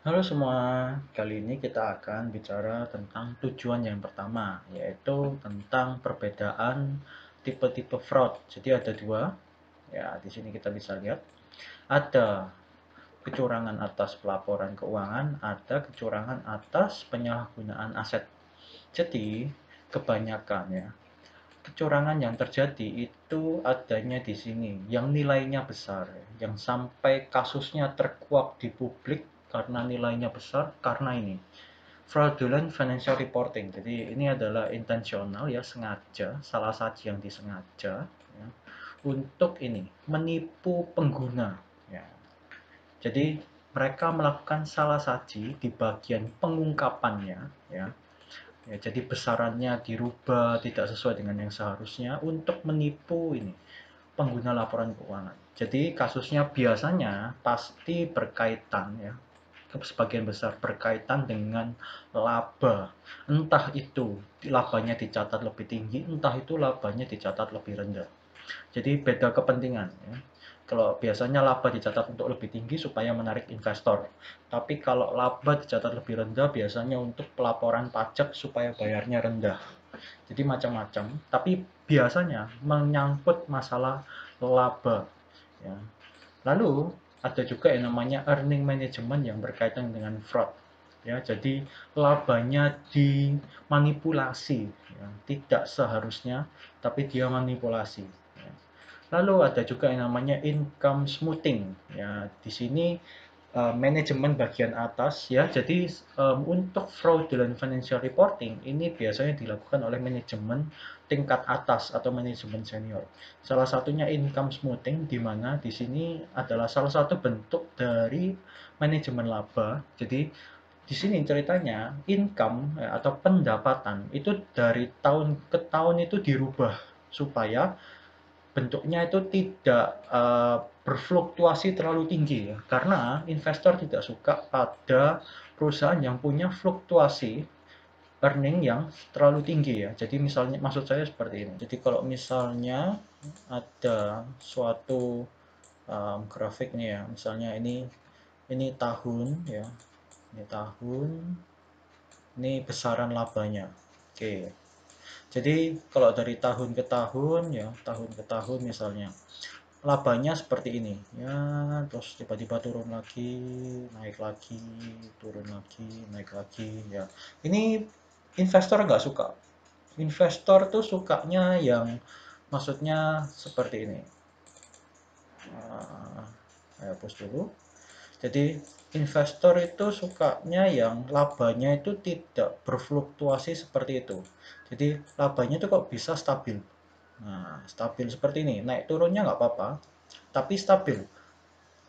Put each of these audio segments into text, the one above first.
Halo semua, kali ini kita akan bicara tentang tujuan yang pertama, yaitu tentang perbedaan tipe-tipe fraud. Jadi ada dua, ya di sini kita bisa lihat, ada kecurangan atas pelaporan keuangan, ada kecurangan atas penyalahgunaan aset. Jadi kebanyakan ya kecurangan yang terjadi itu adanya di sini, yang nilainya besar, yang sampai kasusnya terkuak di publik karena nilainya besar karena ini fraudulent financial reporting. Jadi ini adalah intensional ya sengaja, salah satu yang disengaja ya, untuk ini menipu pengguna. Ya. Jadi mereka melakukan salah saji di bagian pengungkapannya ya. ya. Jadi besarannya dirubah tidak sesuai dengan yang seharusnya untuk menipu ini pengguna laporan keuangan. Jadi kasusnya biasanya pasti berkaitan ya sebagian besar berkaitan dengan laba. Entah itu labanya dicatat lebih tinggi, entah itu labanya dicatat lebih rendah. Jadi beda kepentingan. Ya. Kalau biasanya laba dicatat untuk lebih tinggi supaya menarik investor. Tapi kalau laba dicatat lebih rendah biasanya untuk pelaporan pajak supaya bayarnya rendah. Jadi macam-macam. Tapi biasanya menyangkut masalah laba. Ya. Lalu ada juga yang namanya earning management yang berkaitan dengan fraud ya jadi labanya dimanipulasi ya. tidak seharusnya tapi dia manipulasi ya. lalu ada juga yang namanya income smoothing ya di sini uh, manajemen bagian atas ya jadi um, untuk fraudulent financial reporting ini biasanya dilakukan oleh manajemen tingkat atas atau manajemen senior. Salah satunya income smoothing di mana di sini adalah salah satu bentuk dari manajemen laba. Jadi di sini ceritanya income ya, atau pendapatan itu dari tahun ke tahun itu dirubah supaya bentuknya itu tidak uh, berfluktuasi terlalu tinggi ya karena investor tidak suka pada perusahaan yang punya fluktuasi earning yang terlalu tinggi ya. Jadi misalnya maksud saya seperti ini. Jadi kalau misalnya ada suatu um, grafik nih ya, misalnya ini ini tahun ya, ini tahun, ini besaran labanya. Oke. Jadi kalau dari tahun ke tahun ya, tahun ke tahun misalnya labanya seperti ini ya terus tiba-tiba turun lagi naik lagi turun lagi naik lagi ya ini investor nggak suka. Investor tuh sukanya yang maksudnya seperti ini. Uh, hapus dulu. Jadi investor itu sukanya yang labanya itu tidak berfluktuasi seperti itu. Jadi labanya itu kok bisa stabil. Nah, stabil seperti ini. Naik turunnya nggak apa-apa, tapi stabil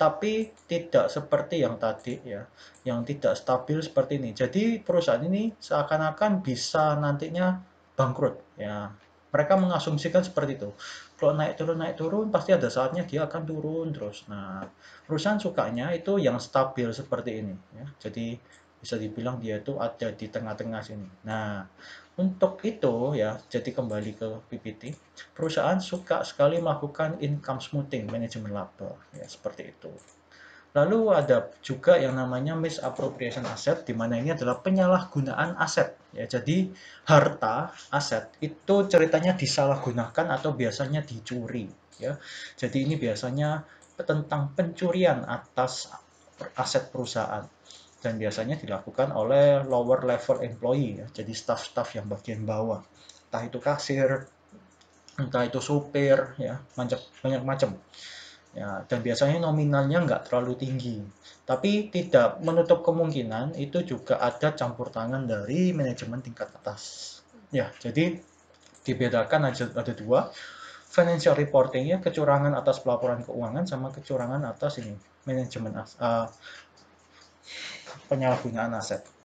tapi tidak seperti yang tadi ya, yang tidak stabil seperti ini. Jadi perusahaan ini seakan-akan bisa nantinya bangkrut ya. Mereka mengasumsikan seperti itu. Kalau naik turun naik turun pasti ada saatnya dia akan turun terus. Nah, perusahaan sukanya itu yang stabil seperti ini ya. Jadi bisa dibilang dia itu ada di tengah-tengah sini. Nah, untuk itu ya, jadi kembali ke PPT, perusahaan suka sekali melakukan income smoothing, manajemen laba, ya seperti itu. Lalu ada juga yang namanya misappropriation asset, di mana ini adalah penyalahgunaan aset. Ya, jadi harta aset itu ceritanya disalahgunakan atau biasanya dicuri. Ya, jadi ini biasanya tentang pencurian atas aset perusahaan dan biasanya dilakukan oleh lower level employee ya, jadi staff-staff yang bagian bawah, entah itu kasir, entah itu supir, ya banyak banyak macam. Ya, dan biasanya nominalnya nggak terlalu tinggi, tapi tidak menutup kemungkinan itu juga ada campur tangan dari manajemen tingkat atas. Ya, jadi dibedakan aja ada dua, financial reporting ya kecurangan atas pelaporan keuangan sama kecurangan atas ini manajemen uh, penyalahgunaan aset.